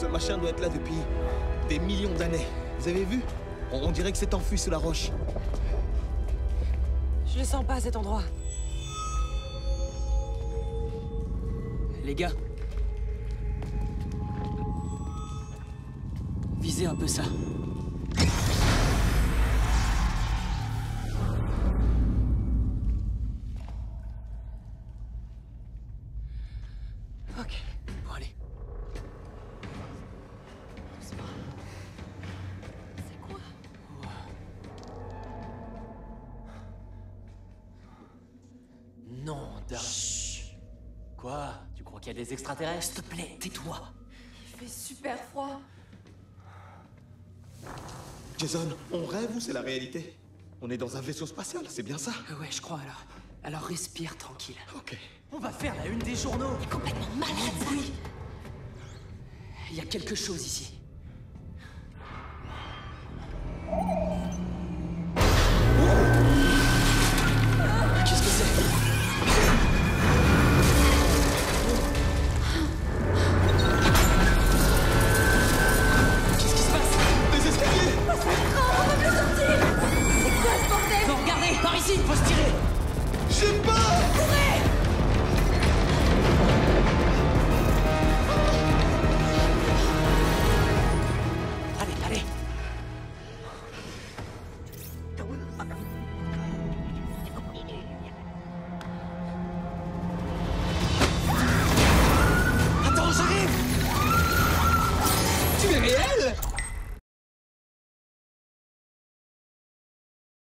Ce machin doit être là depuis des millions d'années. Vous avez vu on, on dirait que c'est enfui sous la roche. Je le sens pas, cet endroit. Les gars. Visez un peu ça. Non, Chut. Quoi? Tu crois qu'il y a des extraterrestres? S'il te plaît, tais-toi. Il fait super froid. Jason, on rêve ou c'est la réalité? On est dans un vaisseau spatial, c'est bien ça? Euh, Ouais, je crois alors. Alors respire tranquille. Ok. On va faire la une des journaux. Complètement malade, oui. Il y a quelque chose ici.